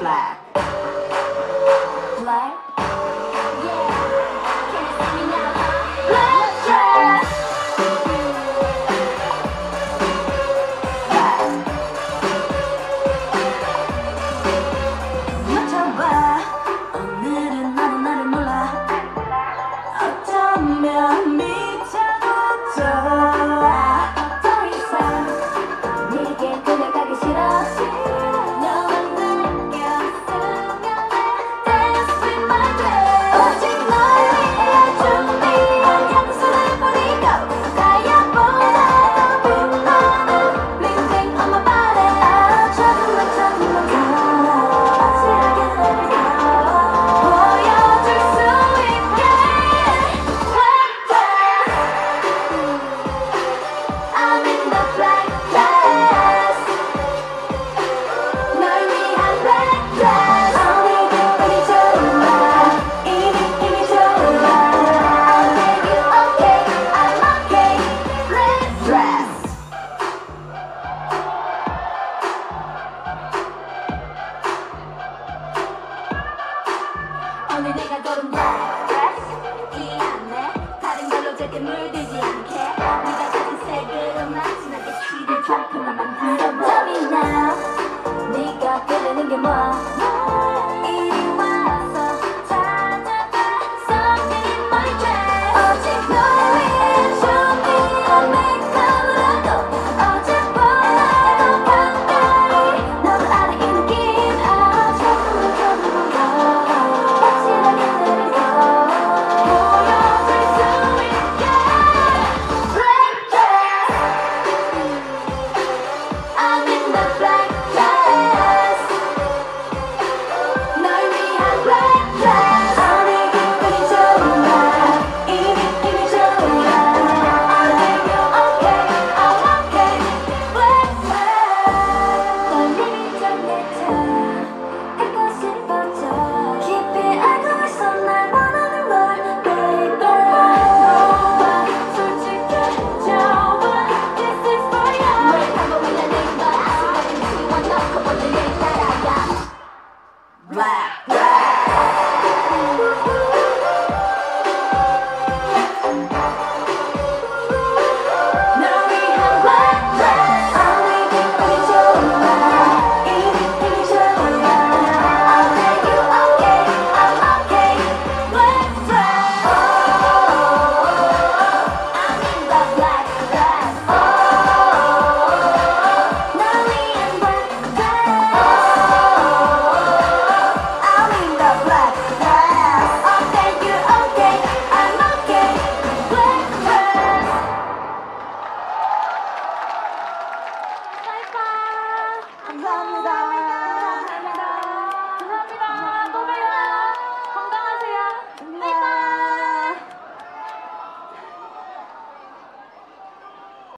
flag. 오늘 내가 걸은 black dress 희한해 다른 걸로 제때 물들지 않게. 네가 같은 색으로 마지막에 키를 조금만 만들어 Tell me now 네가 그리는 게 뭐?